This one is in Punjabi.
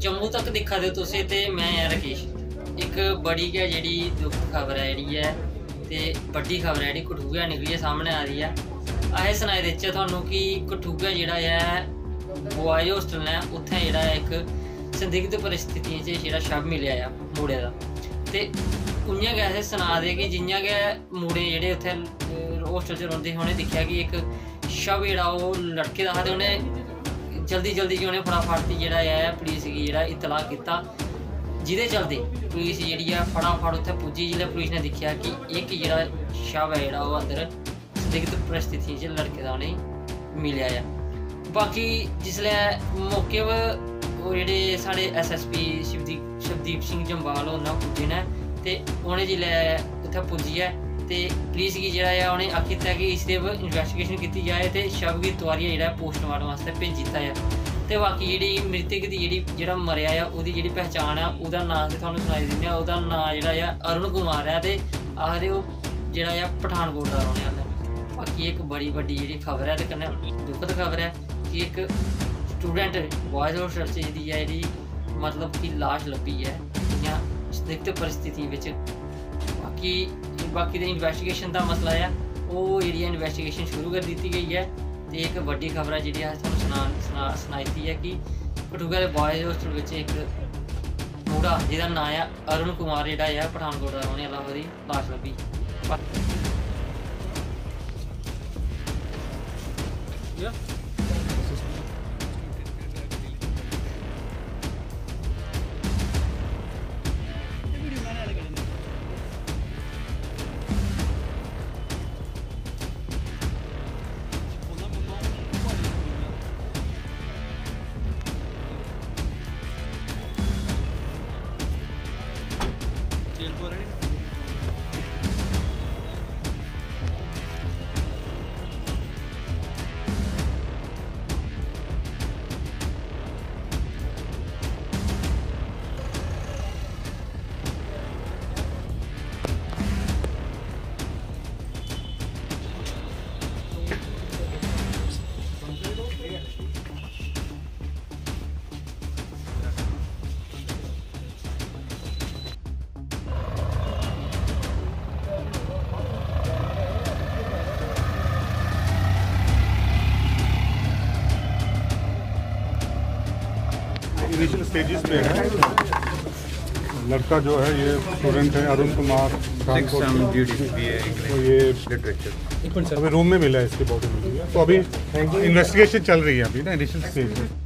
ਜੰਮੂ ਤੱਕ ਦਿਖਾ ਦਿਓ ਤੁਸੀਂ ਤੇ ਮੈਂ ਆ ਰਕੇਸ਼, ਇੱਕ ਬੜੀ ਹੈ ਜਿਹੜੀ ਦੁੱਖ ਖਬਰ ਹੈ ਜਿਹੜੀ ਹੈ ਤੇ ਵੱਡੀ ਖਬਰ ਹੈ ਜਿਹੜੀ ਕਠੂਆ ਨਿਕਲੀ ਹੈ ਸਾਹਮਣੇ ਆ ਰਹੀ ਹੈ ਆਏ ਸੁਣਾਈ ਦੇ ਤੁਹਾਨੂੰ ਕਿ ਕਠੂਆ ਜਿਹੜਾ ਹੈ ਬੁਆਏ ਹੋਸਟਲ ਨੇ, ਉੱਥੇ ਜਿਹੜਾ ਇੱਕ ਸੰਦਿਗਧ ਪਰਿਸਥਿਤੀਆਂ 'ਚ ਜਿਹੜਾ ਸ਼ਬ ਮਿਲਿਆ ਆ ਮੂੜੇ ਦਾ। ਤੇ ਉਈਆਂ ਗੈਸੇ ਸੁਣਾ ਦੇ ਕਿ ਜਿੰਨਾਂ ਕੇ ਮੂੜੇ ਜਿਹੜੇ ਉੱਥੇ ਹੋਸਟਲ 'ਚ ਰਹਿੰਦੇ ਹੋਣੇ ਦੇਖਿਆ ਕਿ ਇੱਕ ਸ਼ਬ ਜਿਹੜਾ ਉਹ ਲੜਕੇ ਦਾ ਤੇ ਉਹਨੇ ਜਲਦੀ ਜਲਦੀ ਕਿ ਉਹਨੇ ਫਟਾਫਟ ਜਿਹੜਾ ਹੈ, ਪੁਲਿਸ ਕੀ ਜਿਹੜਾ ਇਤਲਾਹ ਕੀਤਾ। ਜਿਹਦੇ ਚਲਦੇ ਪੁਲਿਸ ਜਿਹੜੀ ਆ ਫਟਾਫਟ ਉੱਥੇ ਪੁੱਜੀ, ਜਿਹਦੇ ਪੁਲਿਸ ਨੇ ਦੇਖਿਆ ਕਿ ਇੱਕ ਜਿਹੜਾ ਸ਼ਵ ਹੈ ਜਿਹੜਾ ਉਹ ਅੰਦਰ ਸੰਦਿਗਧ ਪਰਿਸਥਿਤੀ 'ਚ ਲੜਕੇ ਦਾ ਉਹਨੇ ਮਿਲਿਆ ਆ। ਬਾਕੀ ਜਿਸਲੇ ਮੌਕੇ ਵ- ਉਹ ਜਿਹੜੇ ਸਾਡੇ ਐਸਐਸਪੀ ਸ਼ਿਵਦੀਪ ਸ਼ਿਵਦੀਪ ਸਿੰਘ ਜੰਬਾਲ, ਉਹਨਾਂ ਪੁੱਜੇ ਨੇ ਤੇ ਉਹਨੇ ਜਿਲੇ ਉੱਥੇ ਪੁੱਜੀ ਹੈ। ਤੇ ਪੁਲਿਸ ਕੀ ਜਿਹੜਾ ਆ, ਉਹਨੇ ਆਖੀ ਤਾ ਕਿ ਇਸ ਦੇ ਇਨਵੈਸਟੀਗੇਸ਼ਨ ਕੀਤੀ ਜਾਏ ਤੇ ਸ਼ਵ ਦੀ ਤਵਾਰੀ ਜਿਹੜਾ ਪੋਸਟਮਾਰਟਮ ਵਾਸਤੇ ਭੇਜ ਦਿੱਤਾ ਆ। ਤੇ ਬਾਕੀ ਜਿਹੜੀ ਮ੍ਰਿਤਕ ਦੀ ਜਿਹੜੀ, ਜਿਹੜਾ ਮਰਿਆ ਆ, ਉਹਦੀ ਜਿਹੜੀ ਪਹਿਚਾਣ ਆ, ਉਹਦਾ ਨਾਮ ਤੇ ਤੁਹਾਨੂੰ ਸੁਣਾਈ ਦਿੰਦੇ ਆ। ਉਹਦਾ ਨਾਮ ਜਿਹੜਾ ਆ, ਅਰੁਣ ਕੁਮਾਰ ਆ ਤੇ ਆਖਦੇ ਉਹ ਜਿਹੜਾ ਆ, ਪਠਾਨਕੋਟ ਦਾ ਰਹਿਣ ਵਾਲਾ। ਬਾਕੀ ਇੱਕ ਬੜੀ ਵੱਡੀ ਜਿਹੜੀ ਖਬਰ ਹੈ ਤੇ ਕੰਨੇ ਦੁਖਦ ਖਬਰ ਹੈ ਕਿ ਇੱਕ ਸਟੂਡੈਂਟ ਬॉयਜ਼ ਹੋਸਟਲ ਚ ਜਿਹੜੀ ਹੈ ਜਿਹੜੀ ਮਤਲਬ ਕਿ ਲਾਸ਼ ਲੱਭੀ ਹੈ ਜਾਂ ਸਥਿਤ ਪਰਿਸਥਿਤੀ ਵਿੱਚ। ਬਾਕੀ ਬਾਕੀ ਦੇ ਇਨਵੈਸਟੀਗੇਸ਼ਨ ਦਾ ਮਸਲਾ ਹੈ ਉਹ ਜਿਹੜੀ ਇਨਵੈਸਟੀਗੇਸ਼ਨ ਸ਼ੁਰੂ ਕਰ ਦਿੱਤੀ ਗਈ ਹੈ ਤੇ ਇੱਕ ਵੱਡੀ ਖਬਰ ਹੈ ਜਿਹੜੀ ਅੱਜ ਤੁਹਾਨੂੰ ਸੁਣਾ ਸੁਣਾ ਸੁਣਾਈਤੀ ਹੈ ਕਿ ਕਠੂਗਾ ਦੇ ਬॉयਜ਼ ਹੋਸਟਲ ਵਿੱਚ ਇੱਕ ਮੁੰਡਾ ਜਿਹਦਾ ਨਾਮ ਹੈ ਅਰੁਣ ਕੁਮਾਰ ਜਿਹੜਾ ਹੈ ਪਠਾਨਕੋਟ ਦਾ ਰਹਿਣ ਵਾਲਾ, ਉਹਦੀ ਲਾਸ਼ ਲੱਭੀ। ਬਾ- इनिशियल स्टेजेस पे है। लड़का जो है ये स्टूडेंट है अरुण कुमार तो ये लिटरेचर अभी रूम में मिला है इसके बॉडी में। तो अभी इन्वेस्टिगेशन चल रही है अभी ना इनिशियल स्टेज में।